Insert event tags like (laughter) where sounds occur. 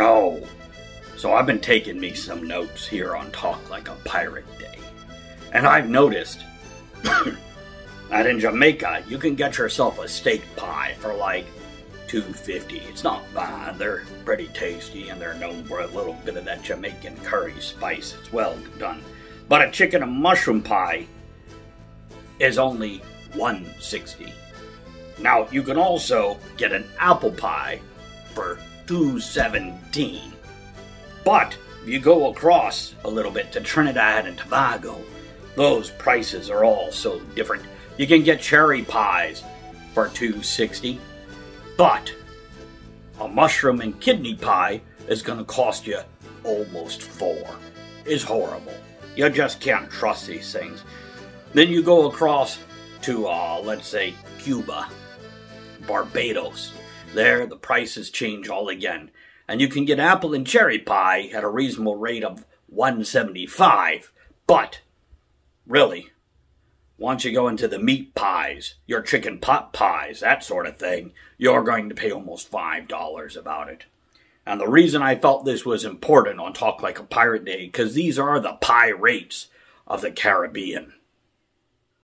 Oh, so I've been taking me some notes here on Talk Like a Pirate Day. And I've noticed (coughs) that in Jamaica, you can get yourself a steak pie for like 250. It's not bad. They're pretty tasty and they're known for a little bit of that Jamaican curry spice. It's well done. But a chicken and mushroom pie is only 160. Now, you can also get an apple pie for 217. But if you go across a little bit to Trinidad and Tobago, those prices are all so different. You can get cherry pies for 260, but a mushroom and kidney pie is going to cost you almost 4. It's horrible. You just can't trust these things. Then you go across to uh, let's say Cuba, Barbados. There the prices change all again. And you can get apple and cherry pie at a reasonable rate of 175 but really once you go into the meat pies your chicken pot pies that sort of thing you're going to pay almost five dollars about it. And the reason i felt this was important on talk like a pirate day because these are the pie rates of the caribbean